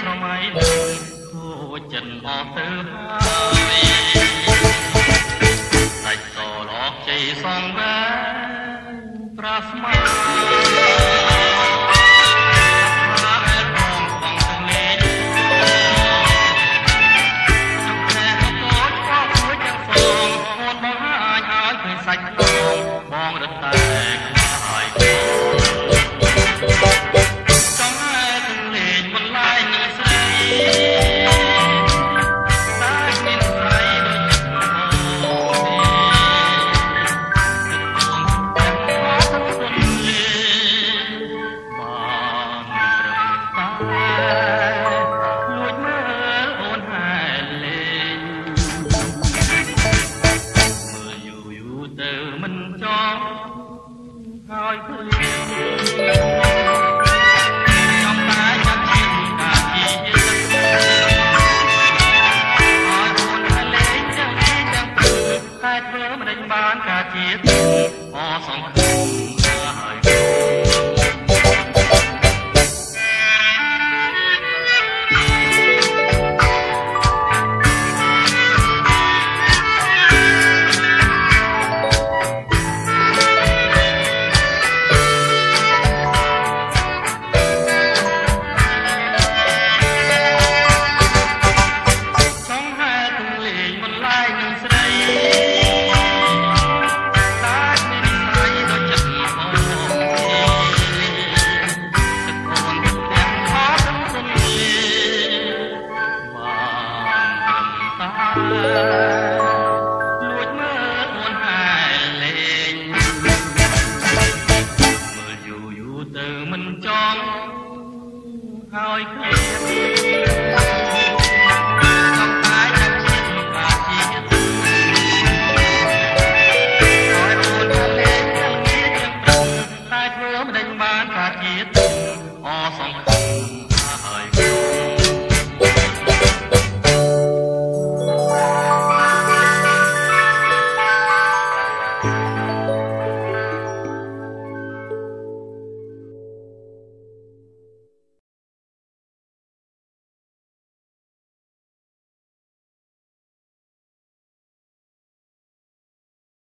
ស្រមៃទួចិនអស់ទៅហើយ យភ្លៀងបានការជាតិអសង្ឃ ទៅមិនចង់ហើយគ្នា